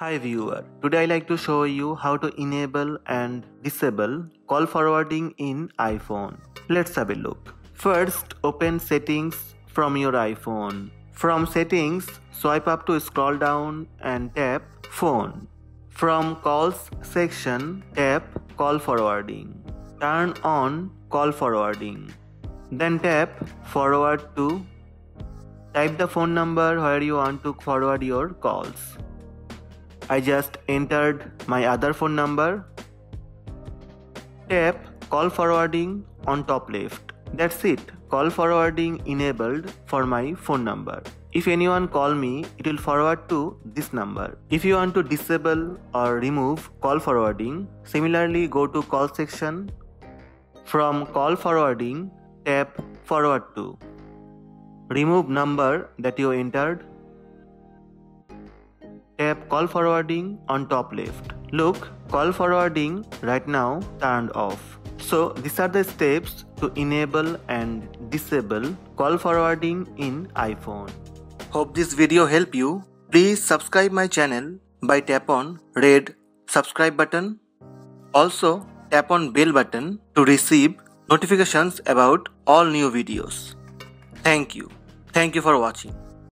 Hi viewer, today I like to show you how to enable and disable call forwarding in iPhone. Let's have a look. First, open settings from your iPhone. From settings, swipe up to scroll down and tap phone. From calls section, tap call forwarding. Turn on call forwarding. Then tap forward to. Type the phone number where you want to forward your calls. I just entered my other phone number. Tap call forwarding on top left. That's it. Call forwarding enabled for my phone number. If anyone call me, it will forward to this number. If you want to disable or remove call forwarding, similarly go to call section. From call forwarding, tap forward to. Remove number that you entered call forwarding on top left. Look, call forwarding right now turned off. So these are the steps to enable and disable call forwarding in iPhone. Hope this video help you. Please subscribe my channel by tap on red subscribe button. Also tap on bell button to receive notifications about all new videos. Thank you. Thank you for watching.